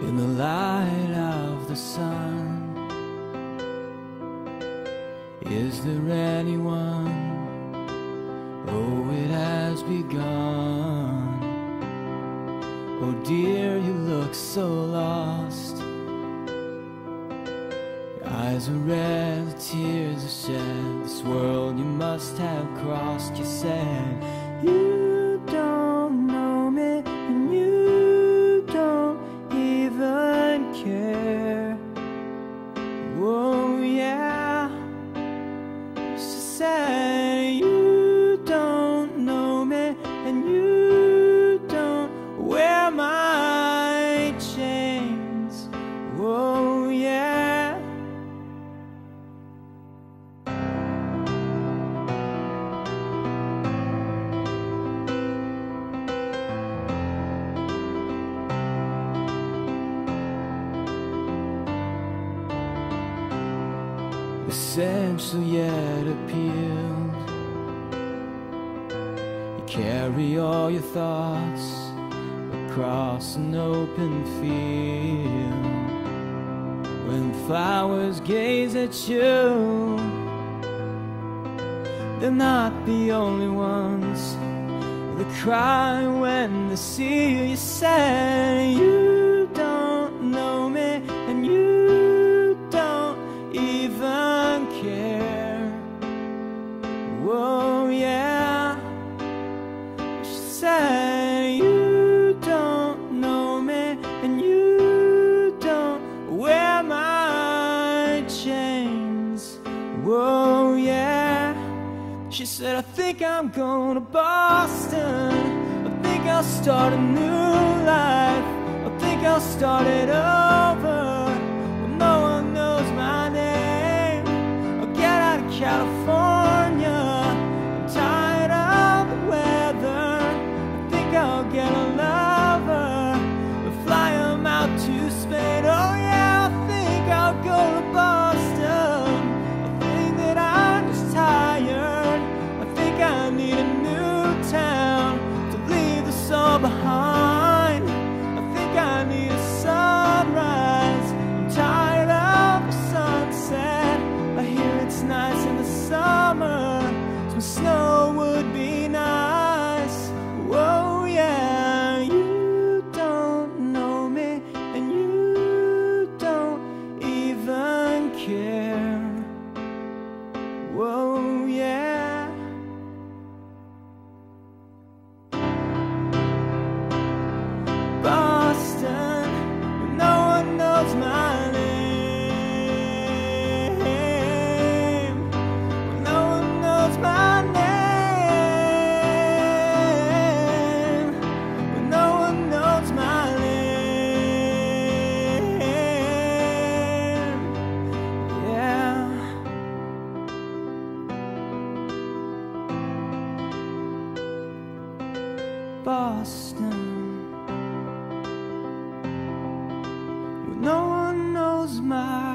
the light of the sun. Is there anyone? Oh, it has begun. Oh, dear, you look so lost. Your eyes are red, the tears are shed. This world you must have crossed, you said. You She Essential yet appealed. You carry all your thoughts across an open field. When flowers gaze at you, they're not the only ones. They cry when they see you. Say you Said, You don't know me, and you don't wear my chains. Whoa, yeah. She said, I think I'm going to Boston. I think I'll start a new life. I think I'll start it over. Need Boston. where no one knows my